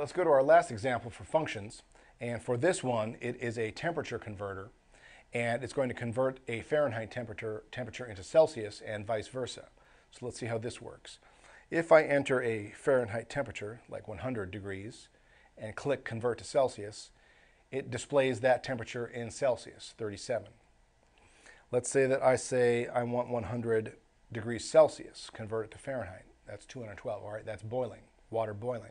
Let's go to our last example for functions. And for this one, it is a temperature converter. And it's going to convert a Fahrenheit temperature, temperature into Celsius and vice versa. So let's see how this works. If I enter a Fahrenheit temperature, like 100 degrees, and click Convert to Celsius, it displays that temperature in Celsius, 37. Let's say that I say I want 100 degrees Celsius, convert it to Fahrenheit. That's 212, all right? That's boiling, water boiling.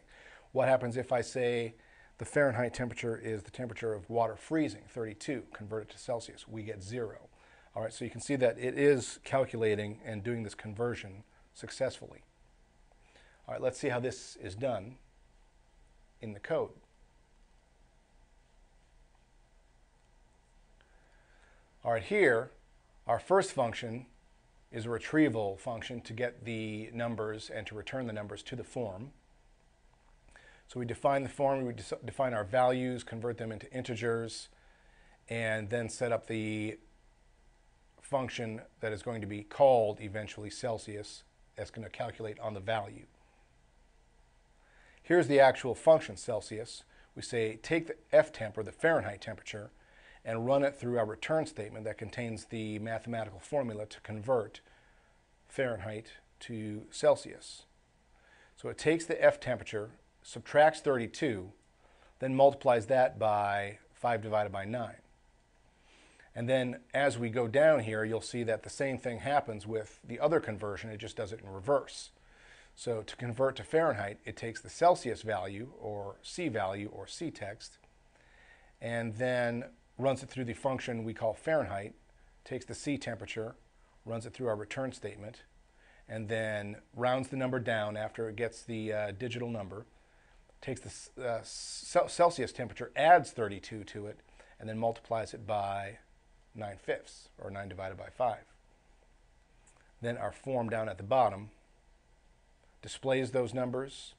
What happens if I say the Fahrenheit temperature is the temperature of water freezing, 32, convert it to Celsius? We get zero. All right, so you can see that it is calculating and doing this conversion successfully. All right, let's see how this is done in the code. All right, here, our first function is a retrieval function to get the numbers and to return the numbers to the form. So we define the form, we define our values, convert them into integers, and then set up the function that is going to be called eventually Celsius that's going to calculate on the value. Here's the actual function Celsius. We say take the F temp or the Fahrenheit temperature and run it through our return statement that contains the mathematical formula to convert Fahrenheit to Celsius. So it takes the F temperature, subtracts 32, then multiplies that by 5 divided by 9. And then as we go down here, you'll see that the same thing happens with the other conversion, it just does it in reverse. So to convert to Fahrenheit, it takes the Celsius value, or C value, or C text, and then runs it through the function we call Fahrenheit, takes the C temperature, runs it through our return statement, and then rounds the number down after it gets the uh, digital number, takes the uh, Celsius temperature, adds 32 to it, and then multiplies it by 9 fifths, or 9 divided by 5. Then our form down at the bottom displays those numbers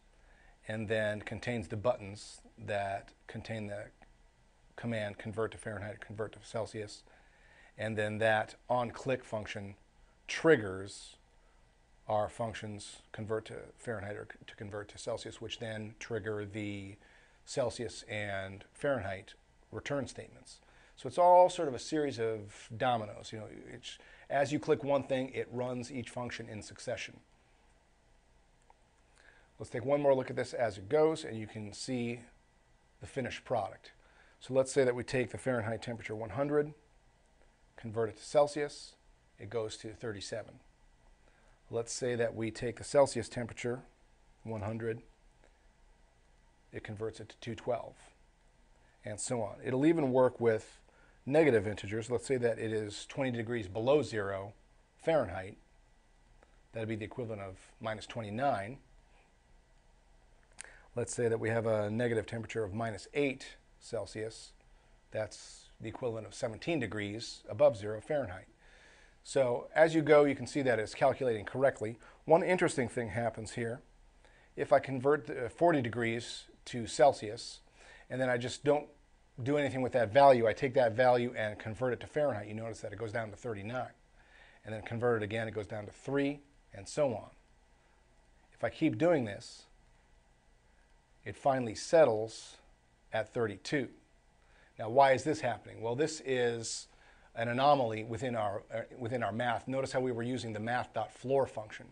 and then contains the buttons that contain the command convert to Fahrenheit, convert to Celsius, and then that on-click function triggers our functions convert to Fahrenheit or to convert to Celsius, which then trigger the Celsius and Fahrenheit return statements. So it's all sort of a series of dominoes. You know, as you click one thing, it runs each function in succession. Let's take one more look at this as it goes, and you can see the finished product. So let's say that we take the Fahrenheit temperature 100, convert it to Celsius, it goes to 37. Let's say that we take the Celsius temperature, 100, it converts it to 212, and so on. It'll even work with negative integers. Let's say that it is 20 degrees below zero Fahrenheit. That'd be the equivalent of minus 29. Let's say that we have a negative temperature of minus 8 Celsius. That's the equivalent of 17 degrees above zero Fahrenheit. So as you go, you can see that it's calculating correctly. One interesting thing happens here. If I convert uh, 40 degrees to Celsius, and then I just don't do anything with that value, I take that value and convert it to Fahrenheit, you notice that it goes down to 39. And then convert it again, it goes down to 3, and so on. If I keep doing this, it finally settles at 32. Now, why is this happening? Well, this is an anomaly within our, uh, within our math. Notice how we were using the math.floor function.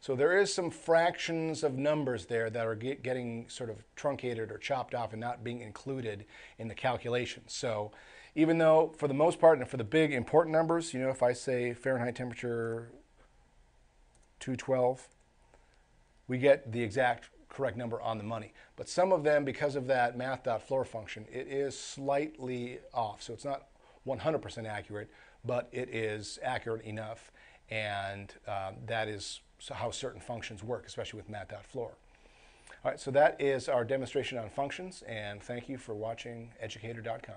So there is some fractions of numbers there that are get, getting sort of truncated or chopped off and not being included in the calculation. So even though for the most part and for the big important numbers, you know, if I say Fahrenheit temperature 212, we get the exact correct number on the money. But some of them, because of that math.floor function, it is slightly off. So it's not 100% accurate, but it is accurate enough. And uh, that is how certain functions work, especially with math.floor. All right, so that is our demonstration on functions, and thank you for watching educator.com.